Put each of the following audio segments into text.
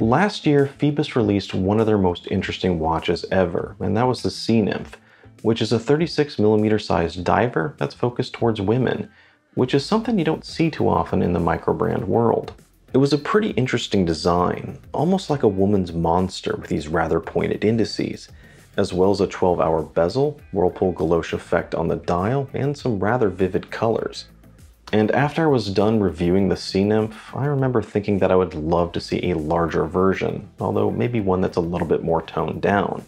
Last year, Phoibos released one of their most interesting watches ever, and that was the Sea Nymph, which is a 36mm sized diver that's focused towards women, which is something you don't see too often in the microbrand world. It was a pretty interesting design, almost like a woman's monster with these rather pointed indices, as well as a 12 hour bezel, Whirlpool Guilloche effect on the dial, and some rather vivid colors. And after I was done reviewing the Sea Nymph, I remember thinking that I would love to see a larger version, although maybe one that's a little bit more toned down.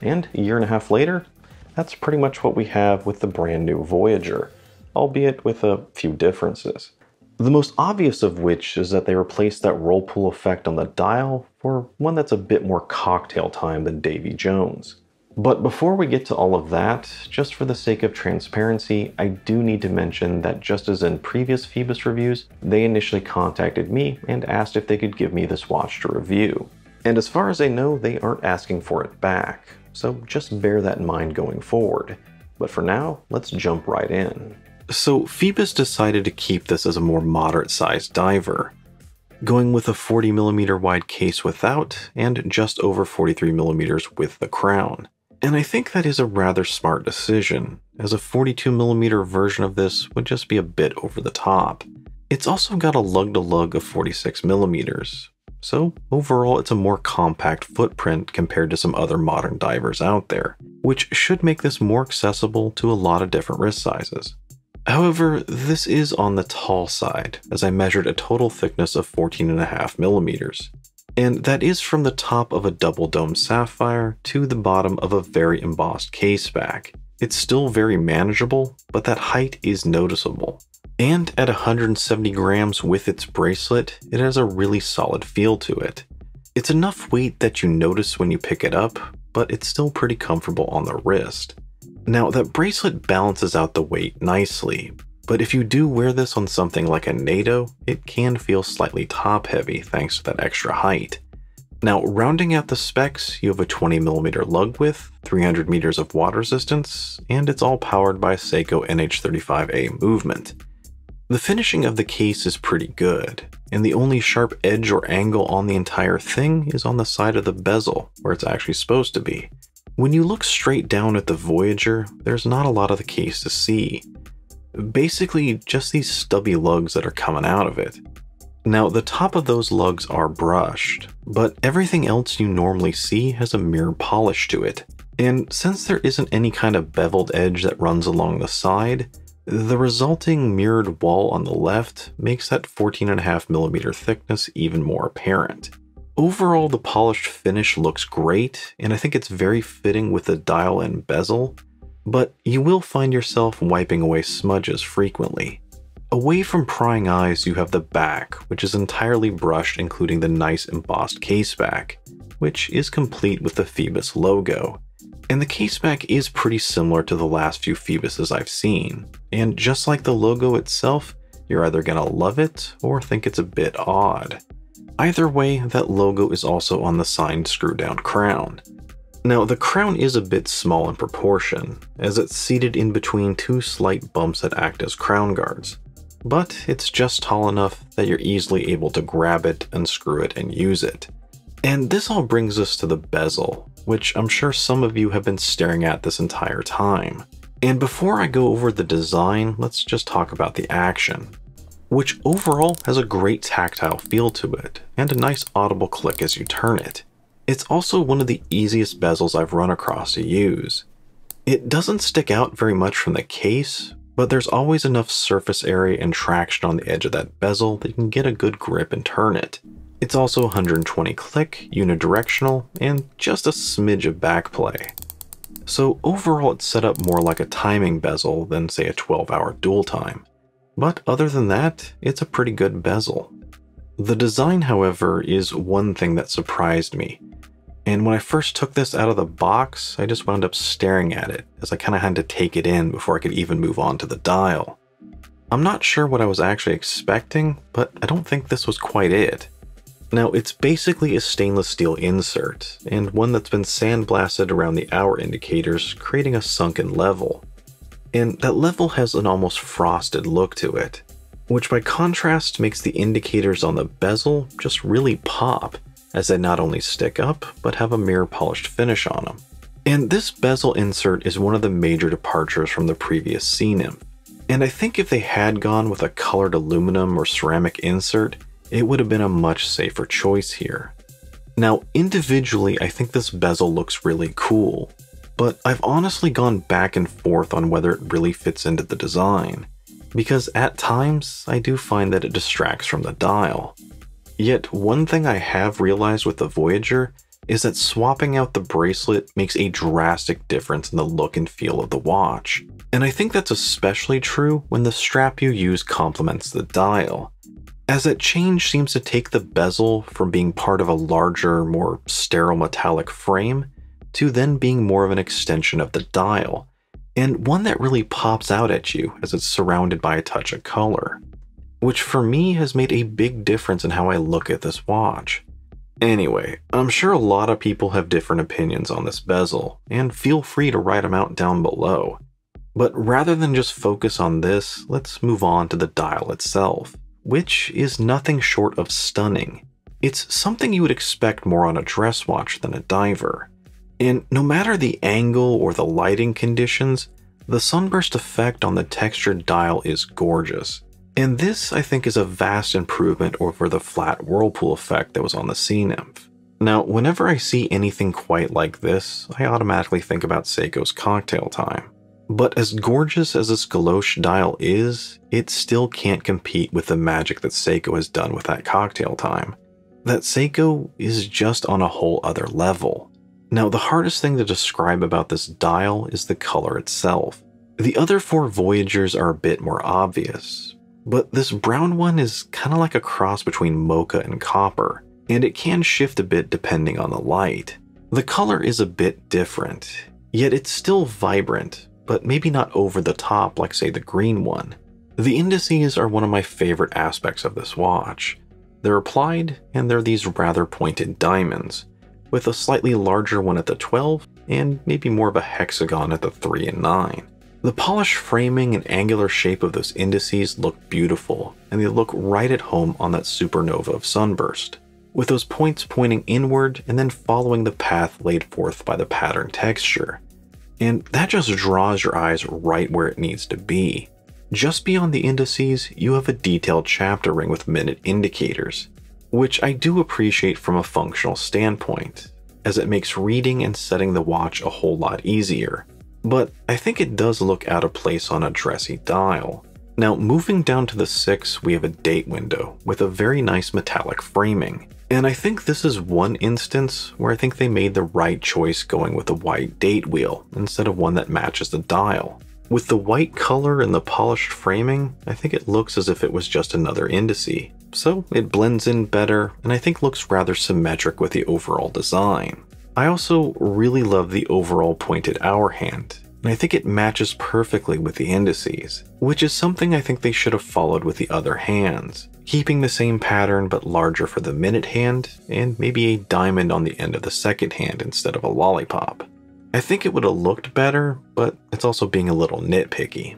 And a year and a half later, that's pretty much what we have with the brand new Voyager, albeit with a few differences. The most obvious of which is that they replaced that whirlpool effect on the dial for one that's a bit more cocktail time than Davy Jones. But before we get to all of that, just for the sake of transparency, I do need to mention that just as in previous Phoibos reviews, they initially contacted me and asked if they could give me this watch to review. And as far as I know, they aren't asking for it back, so just bear that in mind going forward. But for now, let's jump right in. So Phoibos decided to keep this as a more moderate sized diver, going with a 40mm wide case without and just over 43mm with the crown. And I think that is a rather smart decision, as a 42mm version of this would just be a bit over the top. It's also got a lug-to-lug of 46mm, so overall it's a more compact footprint compared to some other modern divers out there, which should make this more accessible to a lot of different wrist sizes. However, this is on the tall side, as I measured a total thickness of 14.5 millimeters, and that is from the top of a double dome sapphire to the bottom of a very embossed case back. It's still very manageable, but that height is noticeable. And at 170 grams with its bracelet, it has a really solid feel to it. It's enough weight that you notice when you pick it up, but it's still pretty comfortable on the wrist. Now, that bracelet balances out the weight nicely, but if you do wear this on something like a NATO, it can feel slightly top heavy thanks to that extra height. Now, rounding out the specs, you have a 20mm lug width, 300 meters of water resistance, and it's all powered by Seiko NH35A movement. The finishing of the case is pretty good, and the only sharp edge or angle on the entire thing is on the side of the bezel, where it's actually supposed to be. When you look straight down at the Voyager, there's not a lot of the case to see, basically just these stubby lugs that are coming out of it. Now, the top of those lugs are brushed, but everything else you normally see has a mirror polish to it. And since there isn't any kind of beveled edge that runs along the side, the resulting mirrored wall on the left makes that 14.5mm thickness even more apparent. Overall, the polished finish looks great, and I think it's very fitting with the dial and bezel, but you will find yourself wiping away smudges frequently. Away from prying eyes, you have the back, which is entirely brushed including the nice embossed caseback, which is complete with the Phoibos logo. And the caseback is pretty similar to the last few Phoiboses I've seen, and just like the logo itself, you're either gonna love it or think it's a bit odd. Either way, that logo is also on the signed screw down crown, now, the crown is a bit small in proportion, as it's seated in between two slight bumps that act as crown guards, but it's just tall enough that you're easily able to grab it, unscrew it, and use it. And this all brings us to the bezel, which I'm sure some of you have been staring at this entire time. And before I go over the design, let's just talk about the action, which overall has a great tactile feel to it, and a nice audible click as you turn it. It's also one of the easiest bezels I've run across to use. It doesn't stick out very much from the case, but there's always enough surface area and traction on the edge of that bezel that you can get a good grip and turn it. It's also 120 click, unidirectional, and just a smidge of backplay. So overall it's set up more like a timing bezel than say a 12 hour dual time. But other than that, it's a pretty good bezel. The design, however, is one thing that surprised me. And when I first took this out of the box, I just wound up staring at it, as I kind of had to take it in before I could even move on to the dial. I'm not sure what I was actually expecting, but I don't think this was quite it. Now, it's basically a stainless steel insert, and one that's been sandblasted around the hour indicators, creating a sunken level. And that level has an almost frosted look to it, which by contrast makes the indicators on the bezel just really pop, as they not only stick up, but have a mirror polished finish on them. And this bezel insert is one of the major departures from the previous Sea Nymph. And I think if they had gone with a colored aluminum or ceramic insert, it would have been a much safer choice here. Now, individually, I think this bezel looks really cool, but I've honestly gone back and forth on whether it really fits into the design, because at times I do find that it distracts from the dial. Yet, one thing I have realized with the Voyager is that swapping out the bracelet makes a drastic difference in the look and feel of the watch. And I think that's especially true when the strap you use complements the dial as that change seems to take the bezel from being part of a larger, more sterile metallic frame to then being more of an extension of the dial, and one that really pops out at you as it's surrounded by a touch of color, which for me has made a big difference in how I look at this watch. Anyway, I'm sure a lot of people have different opinions on this bezel, and feel free to write them out down below. But rather than just focus on this, let's move on to the dial itself which is nothing short of stunning. It's something you would expect more on a dress watch than a diver. And no matter the angle or the lighting conditions, the sunburst effect on the textured dial is gorgeous. And this, I think, is a vast improvement over the flat whirlpool effect that was on the Sea Nymph. Now, whenever I see anything quite like this, I automatically think about Seiko's Cocktail Time. But as gorgeous as this Guilloche dial is, it still can't compete with the magic that Seiko has done with that cocktail time. That Seiko is just on a whole other level. Now, the hardest thing to describe about this dial is the color itself. The other four Voyagers are a bit more obvious, but this brown one is kind of like a cross between mocha and copper, and it can shift a bit depending on the light. The color is a bit different, yet it's still vibrant, but maybe not over the top like, say, the green one. The indices are one of my favorite aspects of this watch. They're applied, and they're these rather pointed diamonds, with a slightly larger one at the 12 and maybe more of a hexagon at the 3 and 9. The polished framing and angular shape of those indices look beautiful, and they look right at home on that supernova of sunburst, with those points pointing inward and then following the path laid forth by the pattern texture. And that just draws your eyes right where it needs to be. Just beyond the indices, you have a detailed chapter ring with minute indicators, which I do appreciate from a functional standpoint, as it makes reading and setting the watch a whole lot easier. But I think it does look out of place on a dressy dial. Now, moving down to the 6, we have a date window with a very nice metallic framing. And I think this is one instance where I think they made the right choice going with a white date wheel instead of one that matches the dial. With the white color and the polished framing, I think it looks as if it was just another indice. So it blends in better and I think looks rather symmetric with the overall design. I also really love the overall pointed hour hand, and I think it matches perfectly with the indices, which is something I think they should have followed with the other hands keeping the same pattern but larger for the minute hand, and maybe a diamond on the end of the second hand instead of a lollipop. I think it would have looked better, but it's also being a little nitpicky.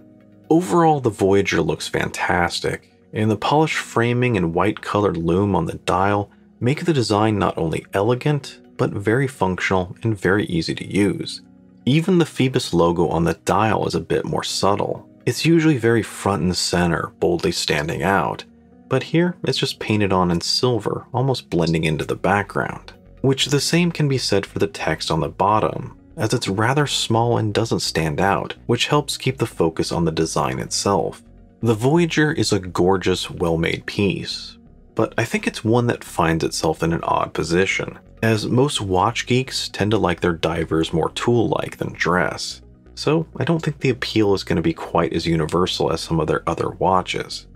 Overall, the Voyager looks fantastic, and the polished framing and white colored lume on the dial make the design not only elegant, but very functional and very easy to use. Even the Phoibos logo on the dial is a bit more subtle. It's usually very front and center, boldly standing out, but here it's just painted on in silver, almost blending into the background. Which the same can be said for the text on the bottom, as it's rather small and doesn't stand out, which helps keep the focus on the design itself. The Voyager is a gorgeous, well-made piece, but I think it's one that finds itself in an odd position, as most watch geeks tend to like their divers more tool-like than dress. So I don't think the appeal is going to be quite as universal as some of their other watches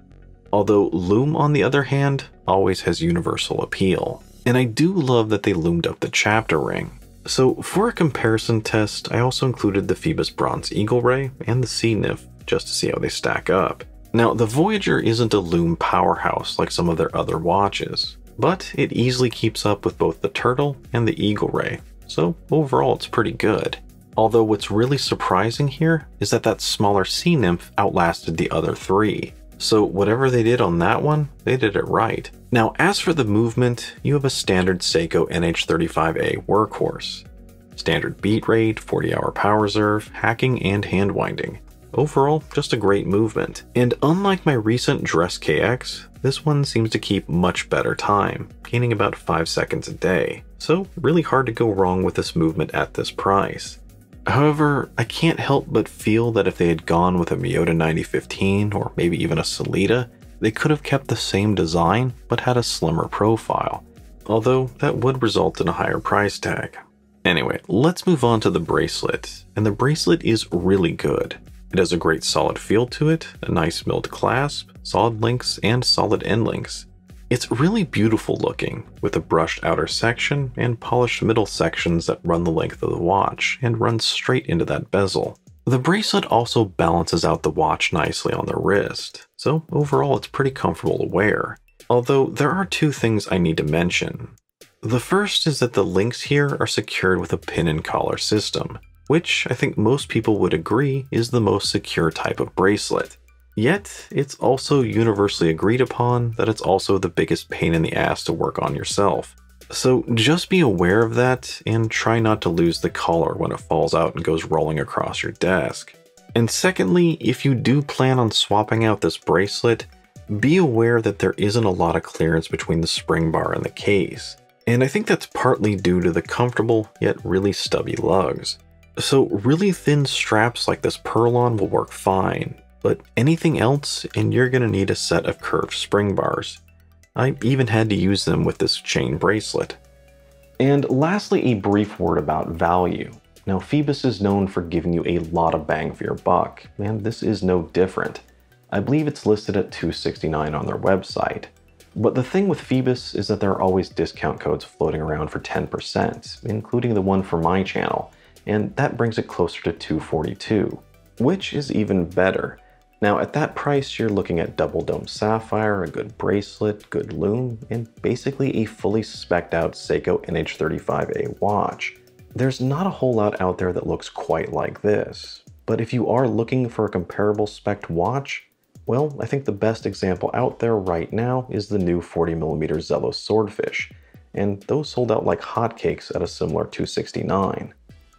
although Lume, on the other hand, always has universal appeal. And I do love that they lumed up the chapter ring. So for a comparison test, I also included the Phoibos Bronze Eagle Ray and the Sea Nymph, just to see how they stack up. Now, the Voyager isn't a lume powerhouse like some of their other watches, but it easily keeps up with both the Turtle and the Eagle Ray, so overall it's pretty good. Although what's really surprising here is that that smaller sea nymph outlasted the other three. So whatever they did on that one, they did it right. Now as for the movement, you have a standard Seiko NH35A workhorse. Standard beat rate, 40 hour power reserve, hacking, and hand winding. Overall, just a great movement. And unlike my recent Dress KX, this one seems to keep much better time, gaining about 5 seconds a day. So really hard to go wrong with this movement at this price. However, I can't help but feel that if they had gone with a Miyota 9015 or maybe even a Sellita, they could have kept the same design but had a slimmer profile, although that would result in a higher price tag. Anyway, let's move on to the bracelet, and the bracelet is really good. It has a great solid feel to it, a nice milled clasp, solid links, and solid end links. It's really beautiful looking, with a brushed outer section and polished middle sections that run the length of the watch and run straight into that bezel. The bracelet also balances out the watch nicely on the wrist, so overall it's pretty comfortable to wear. Although there are two things I need to mention. The first is that the links here are secured with a pin and collar system, which I think most people would agree is the most secure type of bracelet. Yet, it's also universally agreed upon that it's also the biggest pain in the ass to work on yourself. So just be aware of that and try not to lose the collar when it falls out and goes rolling across your desk. And secondly, if you do plan on swapping out this bracelet, be aware that there isn't a lot of clearance between the spring bar and the case. And I think that's partly due to the comfortable yet really stubby lugs. So really thin straps like this Perlon will work fine, but anything else and you're going to need a set of curved spring bars. I even had to use them with this chain bracelet. And lastly, a brief word about value. Now, Phoibos is known for giving you a lot of bang for your buck, and this is no different. I believe it's listed at 269 on their website. But the thing with Phoibos is that there are always discount codes floating around for 10%, including the one for my channel, and that brings it closer to 242, which is even better. Now at that price, you're looking at double dome sapphire, a good bracelet, good lume, and basically a fully specced out Seiko NH35A watch. There's not a whole lot out there that looks quite like this, but if you are looking for a comparable spec watch, well, I think the best example out there right now is the new 40mm Zelos Swordfish, and those sold out like hotcakes at a similar 269.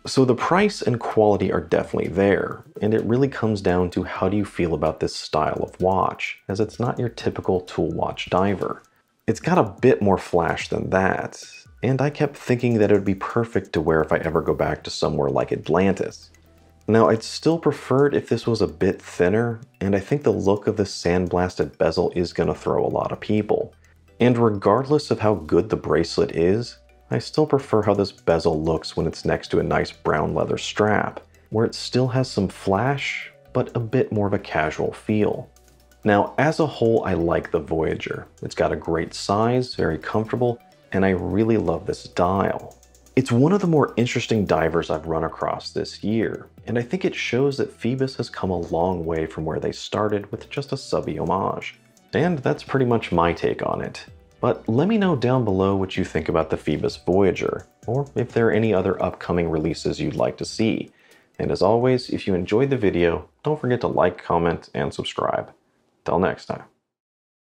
So the price and quality are definitely there, and it really comes down to how do you feel about this style of watch, as it's not your typical tool watch diver. It's got a bit more flash than that, and I kept thinking that it would be perfect to wear if I ever go back to somewhere like Atlantis. Now, I'd still prefer it if this was a bit thinner, and I think the look of the sandblasted bezel is going to throw a lot of people. And regardless of how good the bracelet is, I still prefer how this bezel looks when it's next to a nice brown leather strap, where it still has some flash, but a bit more of a casual feel. Now, as a whole, I like the Voyager. It's got a great size, very comfortable, and I really love this dial. It's one of the more interesting divers I've run across this year, and I think it shows that Phoibos has come a long way from where they started with just a subby homage. And that's pretty much my take on it. But let me know down below what you think about the Phoibos Voyager, or if there are any other upcoming releases you'd like to see. And as always, if you enjoyed the video, don't forget to like, comment, and subscribe. Till next time.